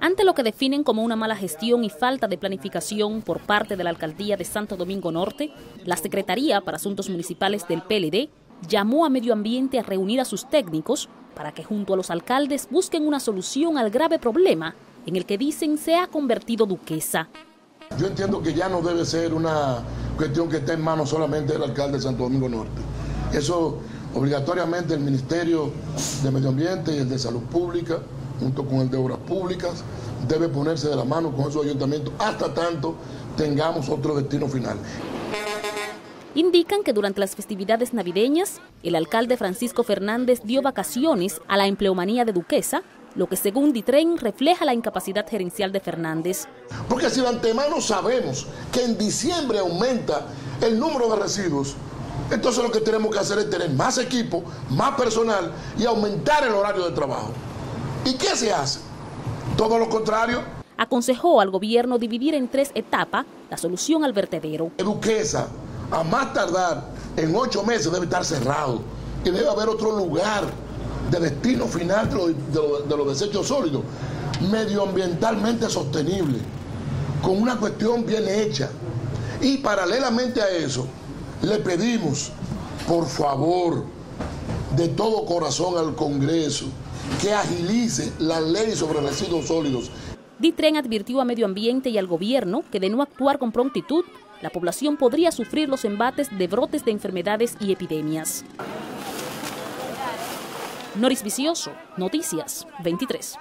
Ante lo que definen como una mala gestión y falta de planificación por parte de la alcaldía de Santo Domingo Norte, la Secretaría para Asuntos Municipales del PLD llamó a Medio Ambiente a reunir a sus técnicos para que junto a los alcaldes busquen una solución al grave problema en el que dicen se ha convertido Duquesa. Yo entiendo que ya no debe ser una cuestión que esté en manos solamente del alcalde de Santo Domingo Norte. Eso obligatoriamente el Ministerio de Medio Ambiente y el de Salud Pública, junto con el de Obras Públicas, debe ponerse de la mano con esos ayuntamientos hasta tanto tengamos otro destino final. Indican que durante las festividades navideñas, el alcalde Francisco Fernández dio vacaciones a la empleomanía de Duquesa lo que según Ditren refleja la incapacidad gerencial de Fernández. Porque si de antemano sabemos que en diciembre aumenta el número de residuos, entonces lo que tenemos que hacer es tener más equipo, más personal y aumentar el horario de trabajo. ¿Y qué se hace? Todo lo contrario. Aconsejó al gobierno dividir en tres etapas la solución al vertedero. Duquesa, a más tardar en ocho meses debe estar cerrado y debe haber otro lugar de destino final de, los desechos sólidos, medioambientalmente sostenible, con una cuestión bien hecha. Y paralelamente a eso, le pedimos, por favor, de todo corazón al Congreso, que agilice la ley sobre residuos sólidos. Ditren advirtió a Medio Ambiente y al gobierno que de no actuar con prontitud, la población podría sufrir los embates de brotes de enfermedades y epidemias. Noris Vicioso, Noticias 23.